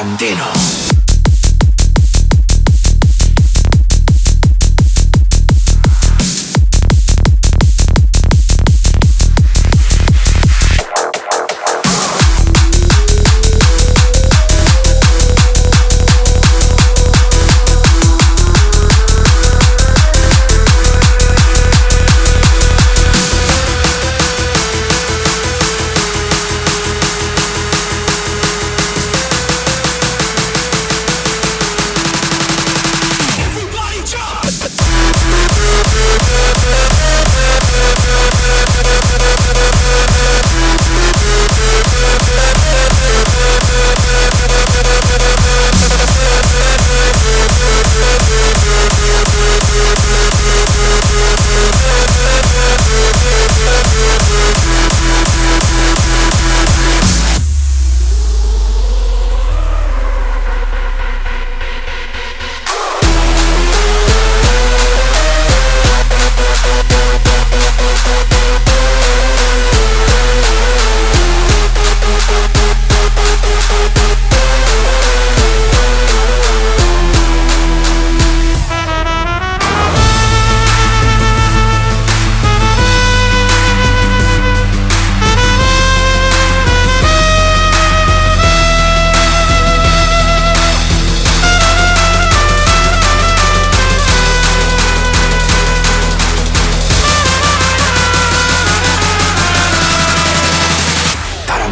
Tarantino.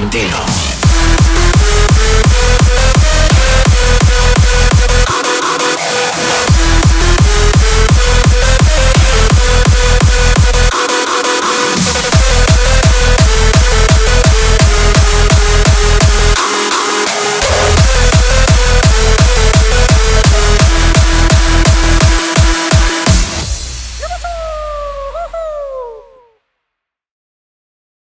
entero.